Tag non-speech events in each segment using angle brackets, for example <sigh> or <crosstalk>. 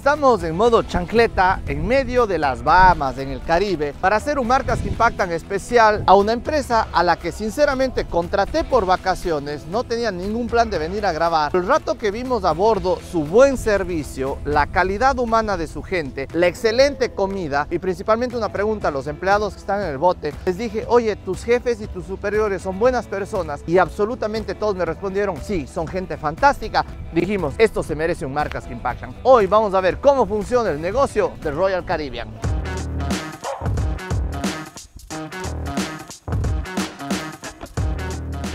Estamos en modo chancleta en medio de las Bahamas, en el Caribe, para hacer un Marcas que Impactan especial a una empresa a la que sinceramente contraté por vacaciones, no tenía ningún plan de venir a grabar. El rato que vimos a bordo su buen servicio, la calidad humana de su gente, la excelente comida y principalmente una pregunta a los empleados que están en el bote, les dije, oye, tus jefes y tus superiores son buenas personas y absolutamente todos me respondieron, sí, son gente fantástica. Dijimos, esto se merece un Marcas que Impactan. Hoy vamos a ver cómo funciona el negocio de Royal Caribbean.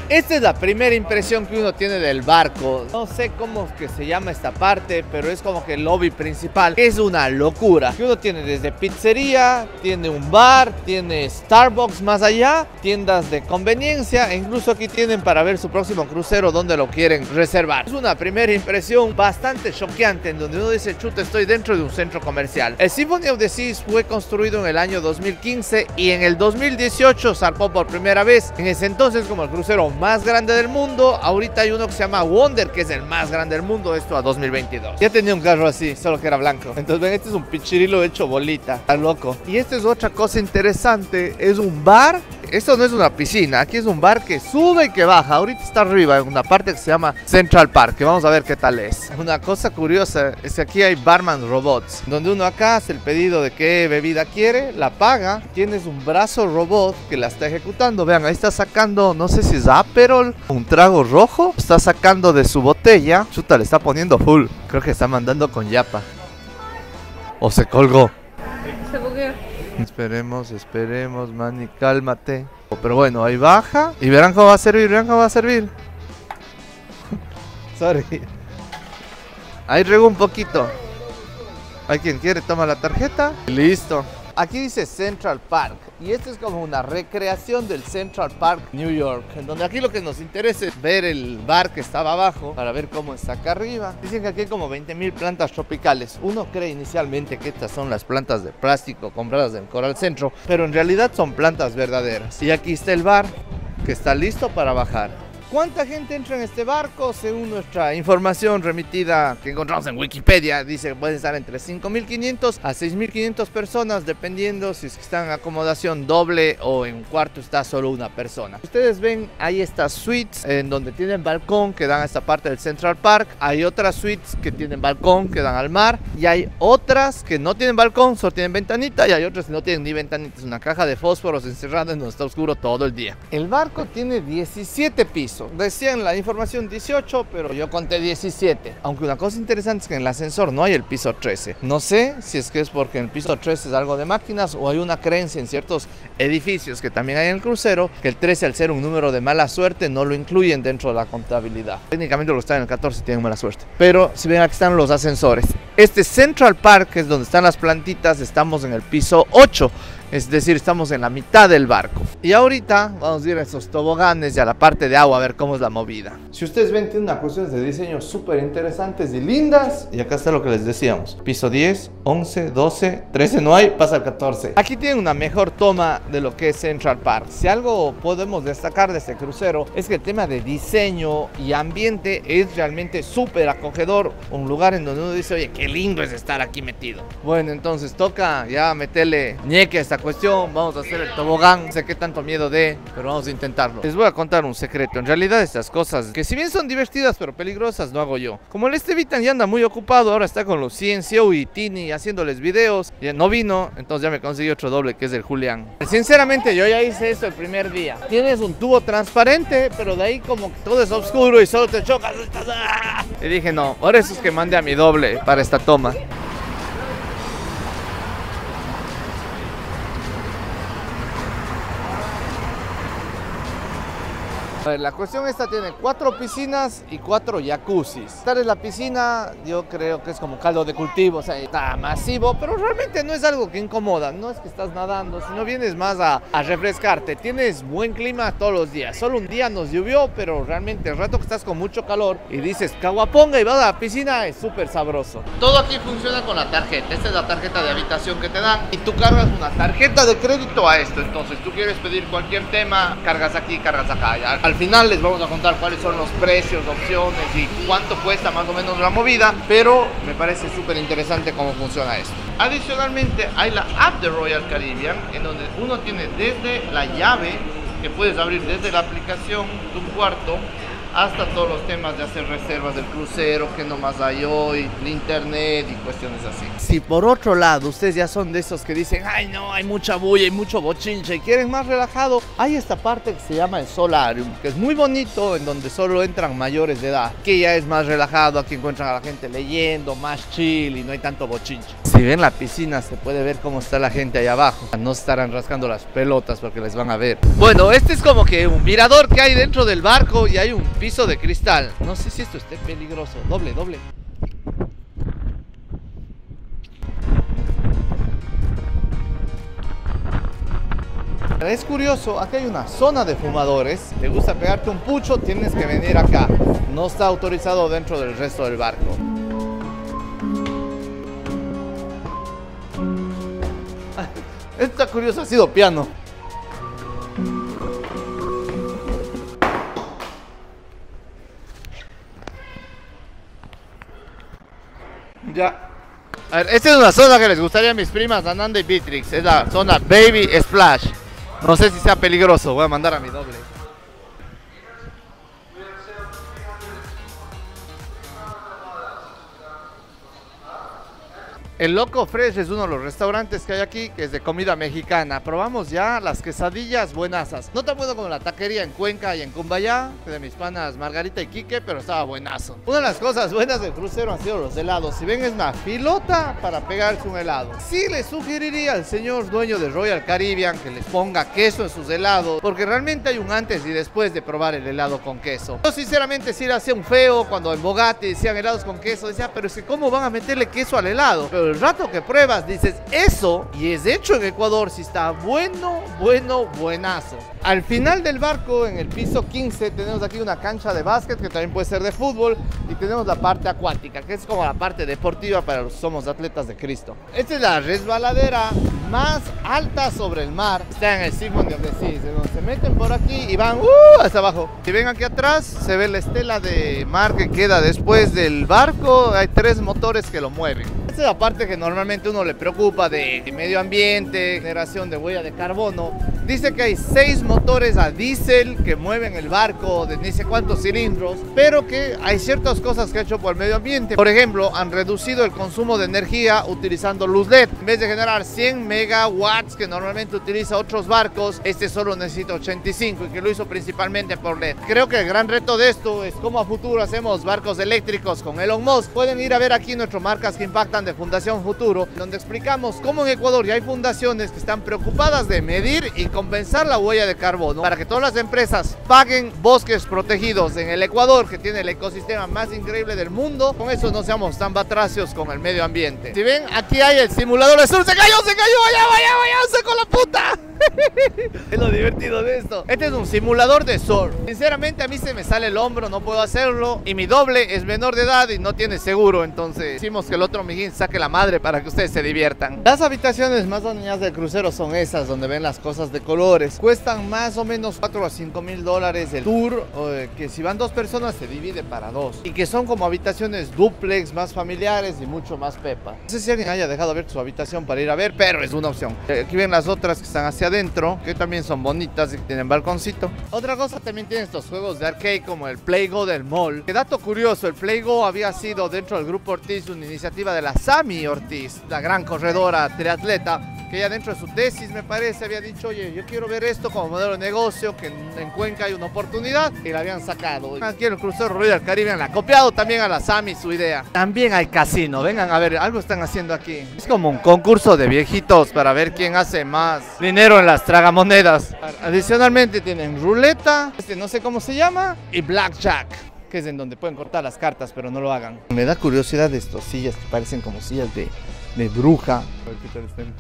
Esta es la primera impresión que uno tiene del barco. No sé cómo que se llama esta parte, pero es como que el lobby principal es una locura. Que uno tiene desde pizzería, tiene un bar, tiene Starbucks más allá, tiendas de conveniencia e incluso aquí tienen para ver su próximo crucero donde lo quieren reservar. Es una primera impresión bastante choqueante en donde uno dice, chuta, estoy dentro de un centro comercial. El Symphony of the Seas fue construido en el año 2015 y en el 2018 zarpó por primera vez. En ese entonces como el crucero más grande del mundo. Ahorita hay uno que se llama Wonder, que es el más grande del mundo, esto a 2022. Ya tenía un carro así, solo que era blanco. Entonces ven, este es un pichirilo hecho bolita. Está loco. Y esta es otra cosa interesante, es un bar esto no es una piscina, aquí es un bar que sube y que baja. Ahorita está arriba en una parte que se llama Central Park, vamos a ver qué tal es. Una cosa curiosa es que aquí hay barman robots, donde uno acá hace el pedido de qué bebida quiere, la paga, tienes un brazo robot que la está ejecutando. Vean, ahí está sacando, no sé si es Aperol, un trago rojo, está sacando de su botella. Chuta, le está poniendo full. Creo que está mandando con yapa. O se colgó. <laughs> Esperemos, esperemos, Manny, cálmate. Pero bueno, ahí baja y verán cómo va a servir, verán cómo va a servir. <laughs> Sorry. Ahí regó un poquito. Hay quien quiere, toma la tarjeta. Listo. Aquí dice Central Park y esto es como una recreación del Central Park New York, en donde aquí lo que nos interesa es ver el bar que estaba abajo para ver cómo está acá arriba. Dicen que aquí hay como 20.000 plantas tropicales. Uno cree inicialmente que estas son las plantas de plástico compradas del Coral Centro, pero en realidad son plantas verdaderas. Y aquí está el bar que está listo para bajar. ¿Cuánta gente entra en este barco? Según nuestra información remitida que encontramos en Wikipedia, dice que pueden estar entre 5.500 a 6.500 personas, dependiendo si están en acomodación doble o en un cuarto está solo una persona. Ustedes ven, hay estas suites en donde tienen balcón que dan a esta parte del Central Park. Hay otras suites que tienen balcón que dan al mar. Y hay otras que no tienen balcón, solo tienen ventanita. Y hay otras que no tienen ni ventanita. Es una caja de fósforos encerrada en donde está oscuro todo el día. El barco tiene 17 pisos. Decían la información 18, pero yo conté 17. Aunque una cosa interesante es que en el ascensor no hay el piso 13. No sé si es que es porque en el piso 13 es algo de máquinas o hay una creencia en ciertos edificios que también hay en el crucero que el 13 al ser un número de mala suerte no lo incluyen dentro de la contabilidad. Técnicamente lo están en el 14 tienen mala suerte. Pero si ven aquí están los ascensores. Este Central Park, es donde están las plantitas, estamos en el piso 8. Es decir, estamos en la mitad del barco. Y ahorita vamos a ir a esos toboganes y a la parte de agua a ver cómo es la movida. Si ustedes ven, tiene unas cuestiones de diseño súper interesantes y lindas. Y acá está lo que les decíamos. Piso 10, 11, 12, 13 no hay, pasa al 14. Aquí tienen una mejor toma de lo que es Central Park. Si algo podemos destacar de este crucero es que el tema de diseño y ambiente es realmente súper acogedor. Un lugar en donde uno dice, oye, qué lindo es estar aquí metido. Bueno, entonces toca ya meterle ñeque a esta cuestión, vamos a hacer el tobogán, sé qué tanto miedo de, pero vamos a intentarlo. Les voy a contar un secreto, en realidad estas cosas, que si bien son divertidas pero peligrosas, no hago yo. Como el Estevitan ya anda muy ocupado, ahora está con los CNCO y Tini haciéndoles videos, ya no vino, entonces ya me conseguí otro doble que es el Julián. Sinceramente yo ya hice esto el primer día. Tienes un tubo transparente, pero de ahí como que todo es oscuro y solo te chocas. Y dije no, ahora eso es que mande a mi doble para esta toma. A ver, la cuestión esta tiene cuatro piscinas y cuatro jacuzzis. Esta es la piscina, yo creo que es como caldo de cultivo, o sea, está masivo, pero realmente no es algo que incomoda. No es que estás nadando, sino vienes más a, refrescarte. Tienes buen clima todos los días. Solo un día nos llovió, pero realmente el rato que estás con mucho calor y dices caguaponga y vas a la piscina es súper sabroso. Todo aquí funciona con la tarjeta. Esta es la tarjeta de habitación que te dan y tú cargas una tarjeta de crédito a esto. Entonces tú quieres pedir cualquier tema, cargas aquí, cargas acá. Al final les vamos a contar cuáles son los precios, opciones y cuánto cuesta más o menos la movida, pero me parece súper interesante cómo funciona esto. Adicionalmente hay la app de Royal Caribbean en donde uno tiene desde la llave que puedes abrir desde la aplicación tu cuarto hasta todos los temas de hacer reservas del crucero, que nomás hay hoy, el internet y cuestiones así. Si por otro lado ustedes ya son de esos que dicen, ay no, hay mucha bulla, hay mucho bochinche quieren más relajado, hay esta parte que se llama el solarium, que es muy bonito, en donde solo entran mayores de edad, que ya es más relajado, aquí encuentran a la gente leyendo, más chill y no hay tanto bochinche. Si ven la piscina se puede ver cómo está la gente ahí abajo, no estarán rascando las pelotas porque les van a ver. Bueno, este es como que un mirador que hay dentro del barco y hay un piso de cristal. No sé si esto esté peligroso. Doble, doble. Es curioso, aquí hay una zona de fumadores. Te gusta pegarte un pucho, tienes que venir acá. No está autorizado dentro del resto del barco. Está curioso, ha sido piano. Ya. A ver, esta es una zona que les gustaría a mis primas, Ananda y Beatrix. Es la zona Baby Splash. No sé si sea peligroso, voy a mandar a mi doble. El Loco Fresh es uno de los restaurantes que hay aquí, que es de comida mexicana. Probamos ya las quesadillas buenazas. No tan bueno como la taquería en Cuenca y en Cumbayá, de mis panas Margarita y Quique, pero estaba buenazo. Una de las cosas buenas del crucero han sido los helados. Si ven, es una filota para pegarse un helado. Sí le sugeriría al señor dueño de Royal Caribbean que les ponga queso en sus helados, porque realmente hay un antes y después de probar el helado con queso. Yo sinceramente sí le hacía un feo cuando en Bogati decían helados con queso, decía, pero es que ¿cómo van a meterle queso al helado? Pero el rato que pruebas dices eso y es hecho en Ecuador si está bueno, bueno, buenazo. Al final del barco, en el piso 15, tenemos aquí una cancha de básquet que también puede ser de fútbol y tenemos la parte acuática, que es como la parte deportiva para los somos atletas de Cristo. Esta es la resbaladera más alta sobre el mar. Está en el Sigmund de Sea, se meten por aquí y van uh, hasta abajo. Si ven aquí atrás, se ve la estela de mar que queda después del barco. Hay tres motores que lo mueven. Esta es la parte que normalmente uno le preocupa de medio ambiente, generación de huella de carbono. Dice que hay seis motores a diésel que mueven el barco de ni sé cuántos cilindros, pero que hay ciertas cosas que ha hecho por el medio ambiente. Por ejemplo, han reducido el consumo de energía utilizando luz LED. En vez de generar 100 megawatts que normalmente utiliza otros barcos, este solo necesita 85 y que lo hizo principalmente por LED. Creo que el gran reto de esto es cómo a futuro hacemos barcos eléctricos con Elon Musk. Pueden ir a ver aquí nuestras marcas que impactan de Fundación Futuro, donde explicamos cómo en Ecuador ya hay fundaciones que están preocupadas de medir y compensar la huella de carbono para que todas las empresas paguen bosques protegidos en el Ecuador, que tiene el ecosistema más increíble del mundo. Con eso no seamos tan batracios con el medio ambiente. Si ven, aquí hay el simulador de sur. ¡Se cayó, se cayó! ¡Vaya, vaya, vaya! ¡Se con la puta! <laughs> es lo divertido de esto. Este es un simulador de surf. Sinceramente a mí se me sale el hombro, no puedo hacerlo. Y mi doble es menor de edad y no tiene seguro. Entonces decimos que el otro mijín saque la madre para que ustedes se diviertan. Las habitaciones más bonitas del crucero son esas, donde ven las cosas de colores. Cuestan más o menos 4 a 5 mil dólares el tour, que si van dos personas se divide para dos. Y que son como habitaciones duplex, más familiares y mucho más pepa. No sé si alguien haya dejado abierta su habitación para ir a ver, pero es una opción. Aquí ven las otras que están hacia adentro, que también son bonitas y tienen balconcito. Otra cosa también tiene estos juegos de arcade como el Playgo del Mall. Que dato curioso, el Playgo había sido dentro del grupo Ortiz una iniciativa de la Sami Ortiz, la gran corredora triatleta que ella dentro de su tesis, me parece, había dicho, oye, yo quiero ver esto como modelo de negocio, que en, Cuenca hay una oportunidad, y la habían sacado. Aquí en el crucero Royal Caribbean la ha copiado también a la Sami su idea. También hay casino, vengan a ver, algo están haciendo aquí. Es como un concurso de viejitos para ver quién hace más dinero en las tragamonedas. Adicionalmente tienen ruleta, este no sé cómo se llama, y blackjack que es en donde pueden cortar las cartas, pero no lo hagan. Me da curiosidad de estos sillas que parecen como sillas de, de bruja. A ver qué tal estén.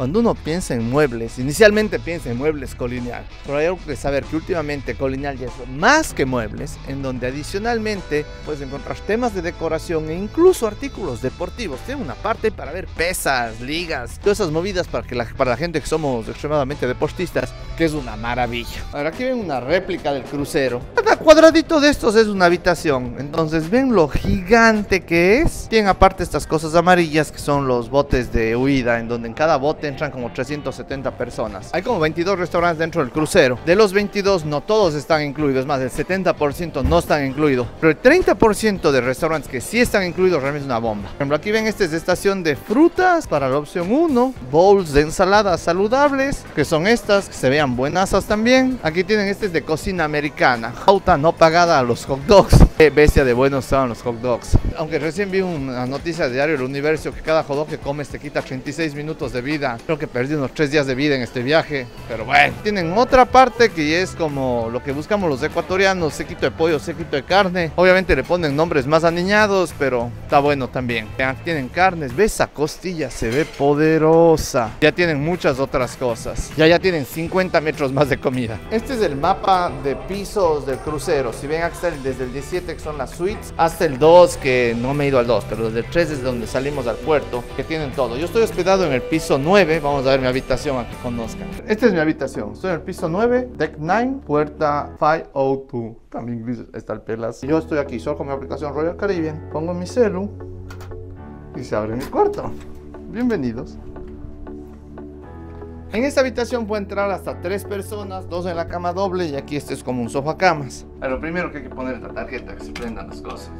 Cuando uno piensa en muebles, inicialmente piensa en muebles colonial, pero hay algo que saber que últimamente colonial ya es más que muebles, en donde adicionalmente puedes encontrar temas de decoración e incluso artículos deportivos. Tiene una parte para ver pesas, ligas, todas esas movidas para, que la, para la gente que somos extremadamente deportistas que es una maravilla. Ahora aquí ven una réplica del crucero. Cada cuadradito de estos es una habitación. Entonces ven lo gigante que es. Tienen aparte estas cosas amarillas que son los botes de huida, en donde en cada bote entran como 370 personas. Hay como 22 restaurantes dentro del crucero. De los 22 no todos están incluidos, más del 70% no están incluidos. Pero el 30% de restaurantes que sí están incluidos realmente es una bomba. Por ejemplo, aquí ven esta es de estación de frutas para la opción 1, bowls de ensaladas saludables, que son estas, que se vean buenasas también. Aquí tienen este es de cocina americana, jauta no pagada a los hot dogs. Qué bestia de buenos estaban los hot dogs. Aunque recién vi una noticia de diario El Universo que cada hot dog que comes te quita 36 minutos de vida. Creo que perdí unos 3 días de vida en este viaje, pero bueno. Tienen otra parte que es como lo que buscamos los ecuatorianos, séquito de pollo, séquito de carne. Obviamente le ponen nombres más aniñados, pero está bueno también. Tienen carnes, ves esa costilla, se ve poderosa. Ya tienen muchas otras cosas. Ya ya tienen 50 metros más de comida. Este es el mapa de pisos del crucero. Si ven hasta desde el 17 que son las suites, hasta el 2 que no me he ido al 2, pero desde el 3 es donde salimos al puerto, que tienen todo. Yo estoy hospedado en el piso 9, vamos a ver mi habitación a que conozcan. Esta es mi habitación, estoy en el piso 9, deck 9, puerta 502. También gris está el pelas. Yo estoy aquí solo con mi aplicación Royal Caribbean, pongo mi celu y se abre mi cuarto. Bienvenidos. En esta habitación puede entrar hasta tres personas, dos en la cama doble y aquí este es como un sofá camas. Lo primero que hay que poner es la tarjeta, que se prendan las cosas.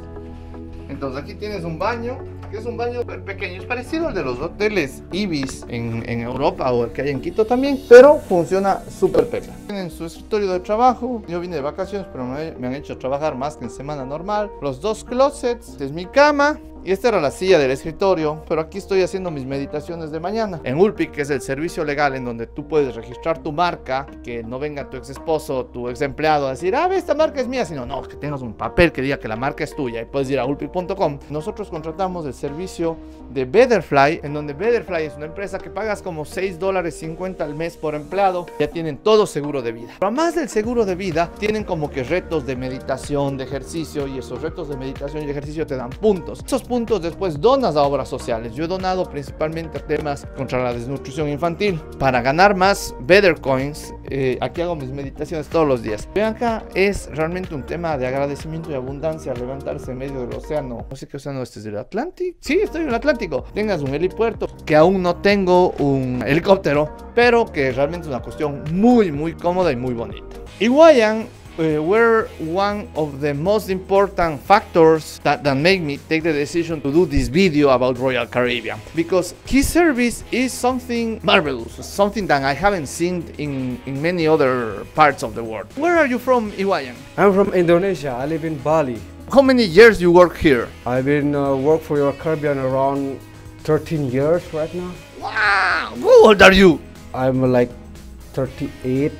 Entonces aquí tienes un baño, que es un baño pequeño, es parecido al de los hoteles Ibis en, Europa o el que hay en Quito también, pero funciona súper pega. Tienen su escritorio de trabajo, yo vine de vacaciones, pero me, me han hecho trabajar más que en semana normal. Los dos closets, es mi cama, y esta era la silla del escritorio, pero aquí estoy haciendo mis meditaciones de mañana. En Ulpic, que es el servicio legal en donde tú puedes registrar tu marca, que no venga tu ex esposo, tu ex empleado a decir, ah, esta marca es mía, sino no, que tengas un papel que diga que la marca es tuya y puedes ir a ulpic.com. Nosotros contratamos el servicio de Betterfly, en donde Betterfly es una empresa que pagas como 6 dólares 50 al mes por empleado. Ya tienen todo seguro de vida. Pero además del seguro de vida, tienen como que retos de meditación, de ejercicio, y esos retos de meditación y ejercicio te dan puntos. Esos puntos después donas a obras sociales. Yo he donado principalmente a temas contra la desnutrición infantil. Para ganar más Better Coins, eh, aquí hago mis meditaciones todos los días. Vean acá, es realmente un tema de agradecimiento y abundancia levantarse en medio del océano. No sé qué océano este es del Atlántico. Sí, estoy en el Atlántico. Tengas un helipuerto, que aún no tengo un helicóptero, pero que realmente es una cuestión muy, muy cómoda y muy bonita. Iguayan uh, were one of the most important factors that, that make me take the decision to do this video about Royal Caribbean because his service is something marvelous, something that I haven't seen in, in many other parts of the world. Where are you from, Iwayan? I'm from Indonesia. I live in Bali. How many years you work here? I've been uh, work for your Caribbean around 13 years right now. Wow, how old are you? I'm like 38,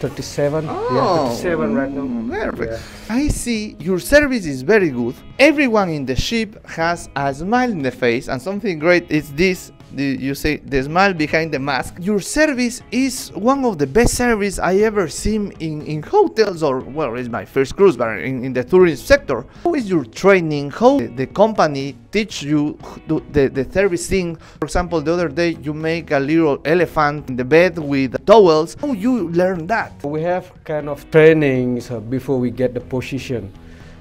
37. yeah, 37 right now. mm, Perfect. Yeah. I see your service is very good. Everyone in the ship has a smile in the face, and something great is this. You say the smile behind the mask. Your service is one of the best service I ever seen in, in hotels or well, it's my first cruise, but in, in the tourism sector. How is your training? How the, company teach you the, the, the service thing? For example, the other day you make a little elephant in the bed with towels. How you learn that? We have kind of trainings uh, before we get the position.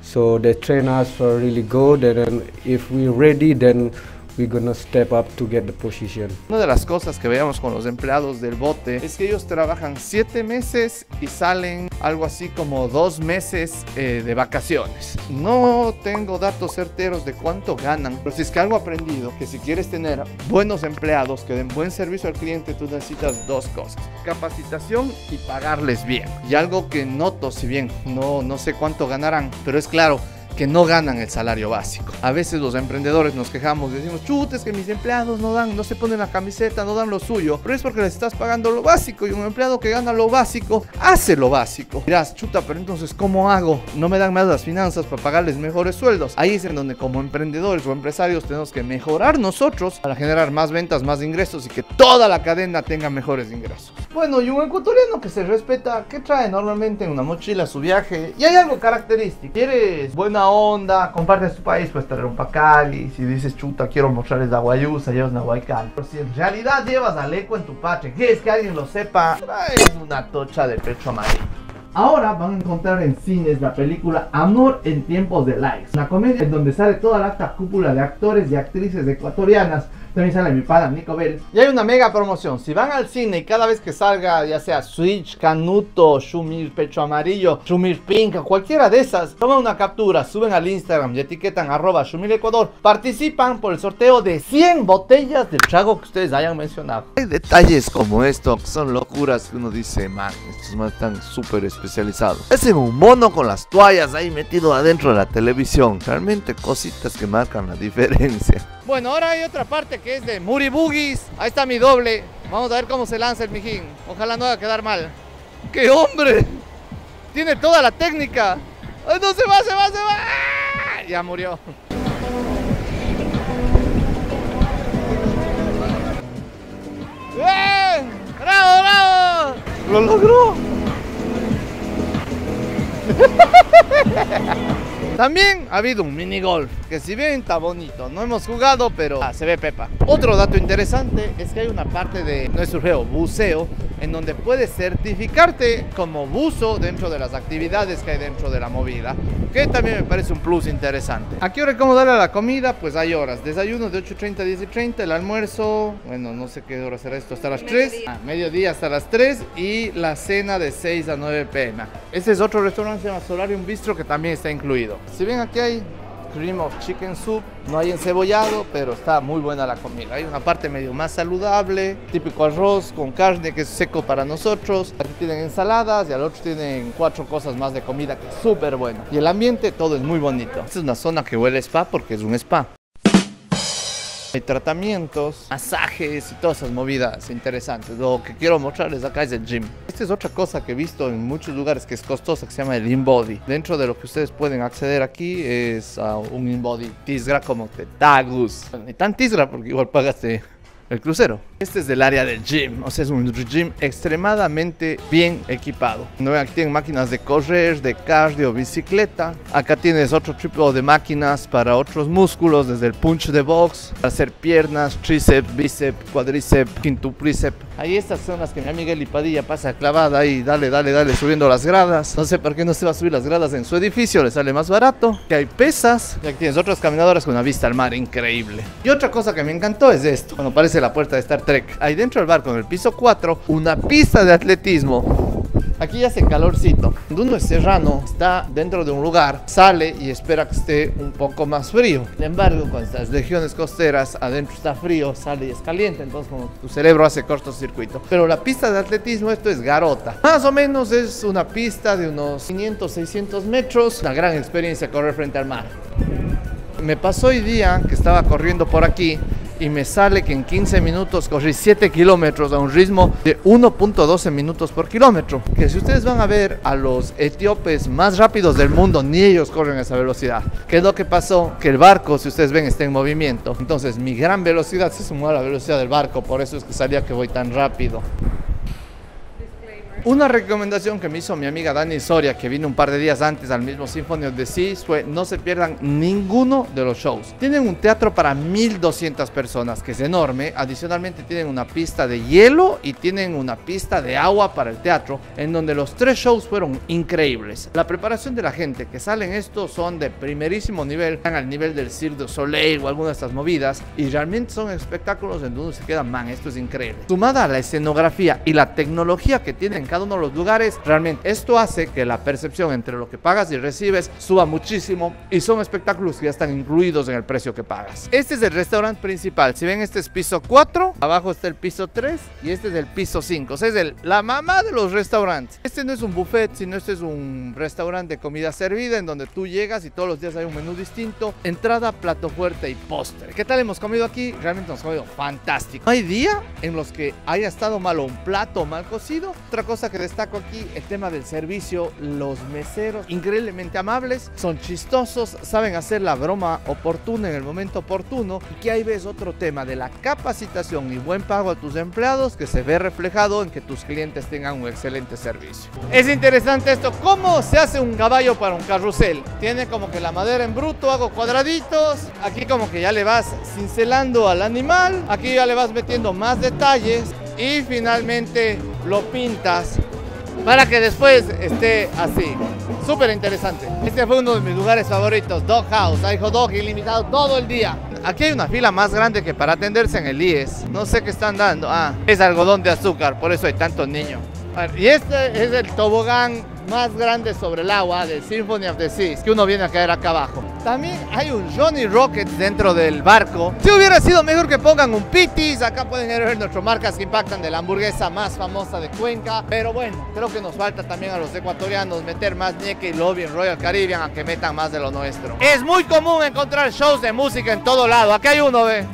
So they train us for really good, and then if we're ready, then we're gonna step up to get the position. Una de las cosas que veamos con los empleados del bote es que ellos trabajan siete meses y salen algo así como dos meses eh, de vacaciones. No tengo datos certeros de cuánto ganan, pero si es que algo aprendido, que si quieres tener buenos empleados que den buen servicio al cliente, tú necesitas dos cosas, capacitación y pagarles bien. Y algo que noto, si bien no, no sé cuánto ganarán, pero es claro, que no ganan el salario básico. A veces los emprendedores nos quejamos, decimos, chutes que mis empleados no dan, no se ponen la camiseta, no dan lo suyo, pero es porque les estás pagando lo básico y un empleado que gana lo básico hace lo básico. Dirás, chuta, pero entonces ¿cómo hago? No me dan más las finanzas para pagarles mejores sueldos. Ahí es en donde como emprendedores o empresarios tenemos que mejorar nosotros para generar más ventas, más ingresos y que toda la cadena tenga mejores ingresos. Bueno, y un ecuatoriano que se respeta, ¿qué trae normalmente en una mochila su viaje? Y hay algo característico. ¿Quieres buena onda, compartes tu país, puedes traer un pacali. Si dices, chuta, quiero mostrarles la guayusa, llevas una guaycal. Pero si en realidad llevas aleco en tu patria, quieres que alguien lo sepa, es una tocha de pecho amarillo. Ahora van a encontrar en cines la película Amor en tiempos de likes, una comedia en donde sale toda la alta cúpula de actores y actrices ecuatorianas también sale mi pana Nico Bell. Y hay una mega promoción. Si van al cine y cada vez que salga, ya sea Switch, Canuto, Shumir Pecho Amarillo, Shumir Pink, cualquiera de esas, toman una captura, suben al Instagram y etiquetan arroba Shumir Ecuador. Participan por el sorteo de 100 botellas del trago que ustedes hayan mencionado. Hay detalles como esto que son locuras que uno dice, man, estos más están súper especializados. Es en un mono con las toallas ahí metido adentro de la televisión. Realmente cositas que marcan la diferencia. Bueno, ahora hay otra parte que es de Muri Boogies. Ahí está mi doble. Vamos a ver cómo se lanza el mijín. Ojalá no haga quedar mal. ¡Qué hombre! Tiene toda la técnica. ¡No se va, se va, se va! ¡Ah! Ya murió. ¡Bien! ¡Bravo, bravo! ¡Lo logró! <laughs> También ha habido un mini golf, que si bien está bonito, no hemos jugado, pero ah, se ve pepa. Otro dato interesante es que hay una parte de nuestro juego, buceo, en donde puedes certificarte como buzo dentro de las actividades que hay dentro de la movida, que también me parece un plus interesante. ¿A qué hora cómo darle a la comida? Pues hay horas. Desayuno de 8.30 a 10.30, el almuerzo, bueno, no sé qué hora será esto, hasta las 3, ah, mediodía hasta las 3 y la cena de 6 a 9 pm. Este es otro restaurante, se llama Solarium Bistro, que también está incluido. Si ven aquí hay cream of chicken soup. No hay encebollado, pero está muy buena la comida. Hay una parte medio más saludable, típico arroz con carne que es seco para nosotros. Aquí tienen ensaladas y al otro tienen cuatro cosas más de comida que es súper buena. Y el ambiente todo es muy bonito. Esta es una zona que huele spa porque es un spa. Hay tratamientos, masajes y todas esas movidas interesantes. Lo que quiero mostrarles acá es el gym. Esta es otra cosa que he visto en muchos lugares que es costosa, que se llama el InBody. Dentro de lo que ustedes pueden acceder aquí es a un InBody Tisgra como te da gusto. Ni tan Tisgra porque igual pagaste el crucero. Este es del área del gym, o sea, es un gym extremadamente bien equipado. Aquí tienen máquinas de correr, de cardio, bicicleta. Acá tienes otro tipo de máquinas para otros músculos, desde el punch de box, hacer piernas, tríceps, bíceps, cuádriceps, quintupríceps. Ahí estas son las que mi amiga Lipadilla pasa clavada ahí, dale, dale, dale, subiendo las gradas. No sé por qué no se va a subir las gradas en su edificio, le sale más barato. Que hay pesas, y aquí tienes otras caminadoras con una vista al mar increíble. Y otra cosa que me encantó es esto. Bueno, parece la puerta de Star Trek. Ahí dentro del barco, en el piso 4, una pista de atletismo. Aquí hace calorcito. Uno es serrano, está dentro de un lugar, sale y espera que esté un poco más frío. Sin embargo, estás en regiones costeras, adentro está frío, sale y es caliente. Entonces, como tu cerebro hace cortocircuito. Pero la pista de atletismo, esto es garota. Más o menos es una pista de unos 500, 600 metros. Una gran experiencia correr frente al mar. Me pasó hoy día que estaba corriendo por aquí y me sale que en 15 minutos corrí 7 kilómetros a un ritmo de 1.12 minutos por kilómetro. Que si ustedes van a ver a los etíopes más rápidos del mundo, ni ellos corren a esa velocidad. ¿Qué es lo que pasó? Que el barco, si ustedes ven, está en movimiento. Entonces mi gran velocidad se sumó a la velocidad del barco, por eso es que salía que voy tan rápido. Una recomendación que me hizo mi amiga Dani Soria, que vino un par de días antes al mismo Symphony of the Seas, fue no se pierdan ninguno de los shows. Tienen un teatro para 1200 personas, que es enorme. Adicionalmente tienen una pista de hielo y tienen una pista de agua para el teatro, en donde los tres shows fueron increíbles. La preparación de la gente que sale en esto son de primerísimo nivel, están al nivel del Cirque du Soleil o alguna de estas movidas, y realmente son espectáculos en donde uno se queda, man, esto es increíble. Sumada a la escenografía y la tecnología que tienen cada uno de los lugares. Realmente esto hace que la percepción entre lo que pagas y recibes suba muchísimo y son espectáculos que ya están incluidos en el precio que pagas. Este es el restaurante principal. Si ven, este es piso 4, abajo está el piso 3 y este es el piso 5. O sea, es el, la mamá de los restaurantes. Este no es un buffet, sino este es un restaurante de comida servida en donde tú llegas y todos los días hay un menú distinto. Entrada, plato fuerte y postre. ¿Qué tal hemos comido aquí? Realmente hemos comido fantástico. hay día en los que haya estado malo un plato mal cocido. Otra cosa que destaco aquí, el tema del servicio, los meseros, increíblemente amables, son chistosos, saben hacer la broma oportuna en el momento oportuno. Y que ahí ves otro tema de la capacitación y buen pago a tus empleados que se ve reflejado en que tus clientes tengan un excelente servicio. Es interesante esto, ¿cómo se hace un caballo para un carrusel? Tiene como que la madera en bruto, hago cuadraditos, aquí como que ya le vas cincelando al animal, aquí ya le vas metiendo más detalles y finalmente lo pintas para que después esté así. Súper interesante. Este fue uno de mis lugares favoritos, Dog House. Hay hot dog ilimitado todo el día. Aquí hay una fila más grande que para atenderse en el IES. No sé qué están dando. Ah, es algodón de azúcar, por eso hay tantos niños. Y este es el tobogán más grande sobre el agua del Symphony of the Seas, que uno viene a caer acá abajo. También hay un Johnny Rockets dentro del barco. Si hubiera sido mejor que pongan un Pitis, acá pueden ver nuestras marcas que impactan de la hamburguesa más famosa de Cuenca. Pero bueno, creo que nos falta también a los ecuatorianos meter más ñeque y lobby en Royal Caribbean a que metan más de lo nuestro. Es muy común encontrar shows de música en todo lado. Aquí hay uno, ve.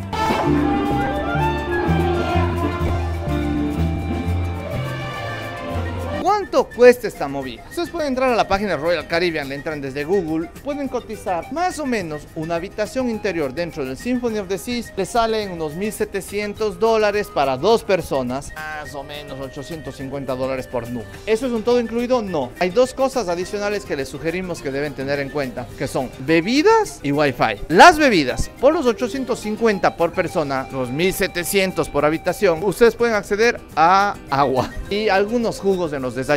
¿Cuánto cuesta esta movida? Ustedes pueden entrar a la página Royal Caribbean, le entran desde Google, pueden cotizar más o menos una habitación interior dentro del Symphony of the Seas, le salen unos 1.700 dólares para dos personas, más o menos 850 dólares por nuca. ¿Eso es un todo incluido? No. Hay dos cosas adicionales que les sugerimos que deben tener en cuenta, que son bebidas y wifi. Las bebidas, por los 850 por persona, los 1.700 por habitación, ustedes pueden acceder a agua y algunos jugos en los desayunos.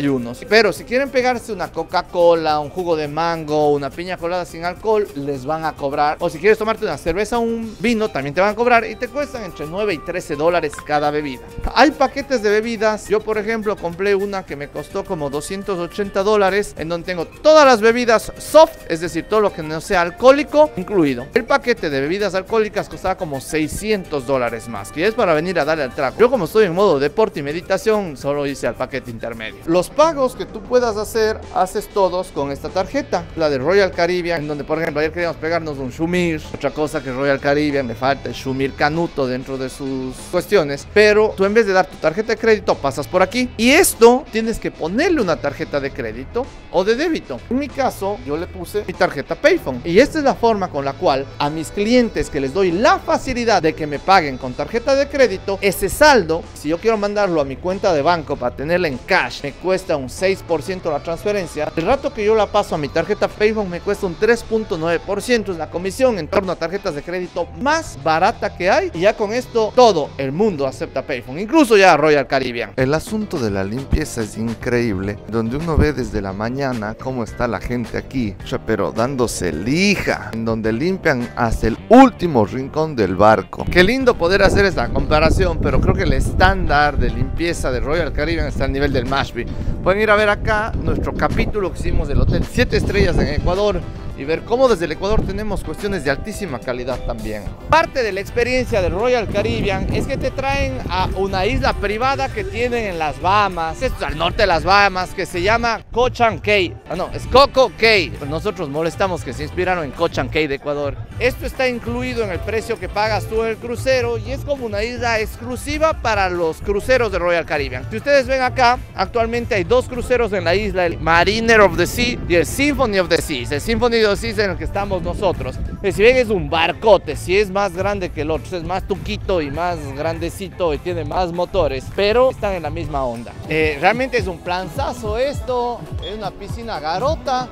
Pero si quieren pegarse una Coca-Cola, un jugo de mango, una piña colada sin alcohol, les van a cobrar. O si quieres tomarte una cerveza o un vino, también te van a cobrar y te cuestan entre 9 y 13 dólares cada bebida. Hay paquetes de bebidas. Yo, por ejemplo, compré una que me costó como 280 dólares, en donde tengo todas las bebidas soft, es decir, todo lo que no sea alcohólico, incluido. El paquete de bebidas alcohólicas costaba como 600 dólares más, que es para venir a darle al trago. Yo, como estoy en modo deporte y meditación, solo hice al paquete intermedio. Los pagos que tú puedas hacer, haces todos con esta tarjeta, la de Royal Caribbean, en donde por ejemplo ayer queríamos pegarnos un Shumir, otra cosa que Royal Caribbean le falta el Shumir Canuto dentro de sus cuestiones, pero tú en vez de dar tu tarjeta de crédito pasas por aquí. Y esto tienes que ponerle una tarjeta de crédito o de débito. En mi caso yo le puse mi tarjeta Payphone. Y esta es la forma con la cual a mis clientes que les doy la facilidad de que me paguen con tarjeta de crédito, ese saldo, si yo quiero mandarlo a mi cuenta de banco para tenerla en cash, me cuesta un 6% la transferencia. El rato que yo la paso a mi tarjeta Facebook me cuesta un 3.9%. Es la comisión en torno a tarjetas de crédito más barata que hay. Y ya con esto todo el mundo acepta Payphone, incluso ya Royal Caribbean. El asunto de la limpieza es increíble, donde uno ve desde la mañana cómo está la gente aquí, pero dándose lija, en donde limpian hasta el último rincón del barco. Qué lindo poder hacer esta comparación, pero creo que el estándar de limpieza de Royal Caribbean está al nivel del Mashby. Pueden ir a ver acá nuestro capítulo que hicimos del Hotel 7 Estrellas en Ecuador y ver cómo desde el Ecuador tenemos cuestiones de altísima calidad también. Parte de la experiencia del Royal Caribbean es que te traen a una isla privada que tienen en las Bahamas, esto es al norte de las Bahamas, que se llama Cochan Cay. Ah, no, es Coco Cay. Nosotros molestamos que se inspiraron en Cochan Cay de Ecuador. Esto está incluido en el precio que pagas tú en el crucero y es como una isla exclusiva para los cruceros de Royal Caribbean. Si ustedes ven acá, actualmente hay dos cruceros en la isla, el Mariner of the Sea y el Symphony of the Seas. El Symphony en el que estamos nosotros. Si ven es un barcote, si es más grande que el otro, es más tuquito y más grandecito y tiene más motores, pero están en la misma onda. Eh, realmente es un planzazo esto, es una piscina garota,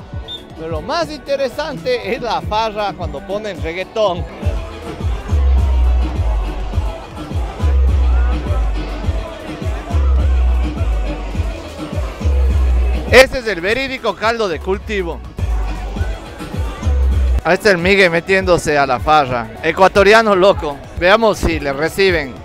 pero lo más interesante es la farra cuando ponen reggaetón. Este es el verídico caldo de cultivo. Ahí está el Miguel metiéndose a la farra. Ecuatoriano loco. Veamos si le reciben.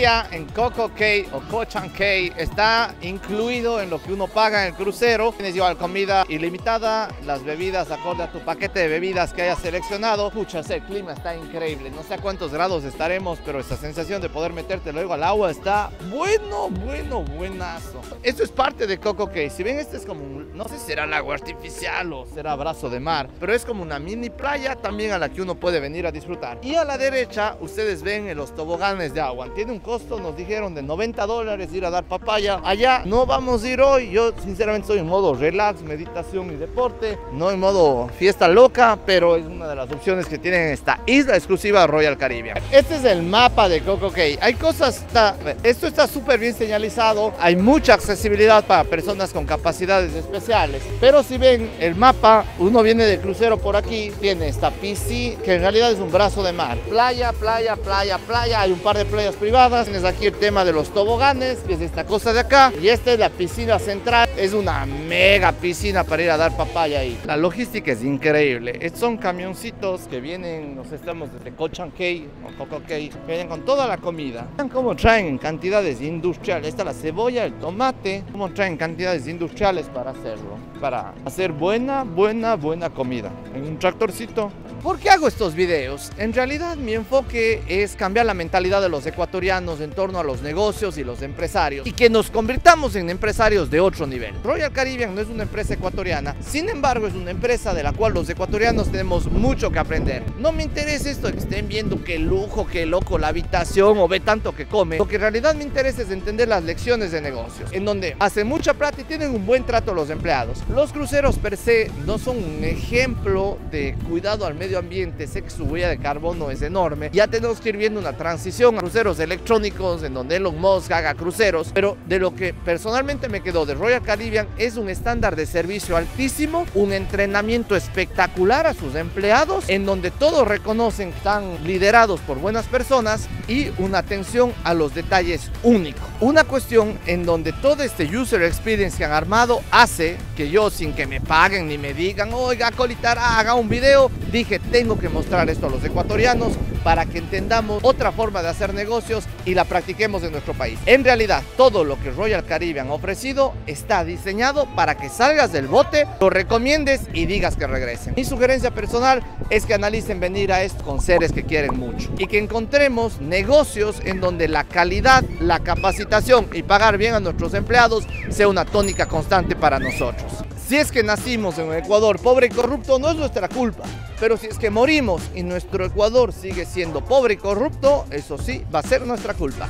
En Coco Cay o Cochan Cay está incluido en lo que uno paga en el crucero. Tienes igual comida ilimitada, las bebidas acorde a tu paquete de bebidas que hayas seleccionado. Pucha, el clima está increíble. No sé a cuántos grados estaremos, pero esa sensación de poder meterte luego al agua está bueno, bueno, buenazo. Esto es parte de Coco Cay. Si ven, este es como, un, no sé si será lago artificial o será brazo de mar, pero es como una mini playa también a la que uno puede venir a disfrutar. Y a la derecha, ustedes ven los toboganes de agua tiene un costo nos dijeron de 90 dólares ir a dar papaya. Allá no vamos a ir hoy. Yo sinceramente estoy en modo relax, meditación y deporte. No en modo fiesta loca, pero es una de las opciones que tienen esta isla exclusiva Royal Caribbean. Este es el mapa de Coco Cay. Hay cosas, está, esto está súper bien señalizado. Hay mucha accesibilidad para personas con capacidades especiales. Pero si ven el mapa, uno viene de crucero por aquí, tiene esta PC, que en realidad es un brazo de mar. Playa, playa, playa, playa. Hay un par de playas privadas. Tienes aquí el tema de los toboganes, que es esta cosa de acá. Y esta es la piscina central. Es una mega piscina para ir a dar papaya ahí. La logística es increíble. Estos son camioncitos que vienen, nos estamos desde Cochan Cay o Coco Cay, vienen con toda la comida. Vean cómo traen cantidades industriales. Esta la cebolla, el tomate, cómo traen cantidades industriales para hacerlo. Para hacer buena, buena, buena comida. En un tractorcito ¿Por qué hago estos videos? En realidad mi enfoque es cambiar la mentalidad de los ecuatorianos en torno a los negocios y los empresarios y que nos convirtamos en empresarios de otro nivel. Royal Caribbean no es una empresa ecuatoriana, sin embargo es una empresa de la cual los ecuatorianos tenemos mucho que aprender. No me interesa esto de que estén viendo qué lujo, qué loco la habitación o ve tanto que come. Lo que en realidad me interesa es entender las lecciones de negocios, en donde hacen mucha plata y tienen un buen trato los empleados. Los cruceros per se no son un ejemplo de cuidado al medio ambiente, sé que su huella de carbono es enorme. Ya tenemos que ir viendo una transición a cruceros electrónicos en donde Elon Musk haga cruceros, pero de lo que personalmente me quedó de Royal Caribbean es un estándar de servicio altísimo, un entrenamiento espectacular a sus empleados, en donde todos reconocen que están liderados por buenas personas y una atención a los detalles únicos. Una cuestión en donde todo este user experience que han armado hace que yo sin que me paguen ni me digan, oiga, Colitar, haga un video, dije, tengo que mostrar esto a los ecuatorianos para que entendamos otra forma de hacer negocios y la practiquemos en nuestro país. En realidad, todo lo que Royal Caribbean ha ofrecido está diseñado para que salgas del bote, lo recomiendes y digas que regresen. Mi sugerencia personal es que analicen venir a esto con seres que quieren mucho y que encontremos negocios en donde la calidad, la capacitación y pagar bien a nuestros empleados sea una tónica constante para nosotros. Si es que nacimos en un Ecuador pobre y corrupto, no es nuestra culpa. Pero si es que morimos y nuestro Ecuador sigue siendo pobre y corrupto, eso sí, va a ser nuestra culpa.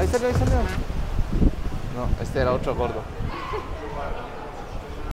Ahí salió, ahí salió. No, este era otro gordo.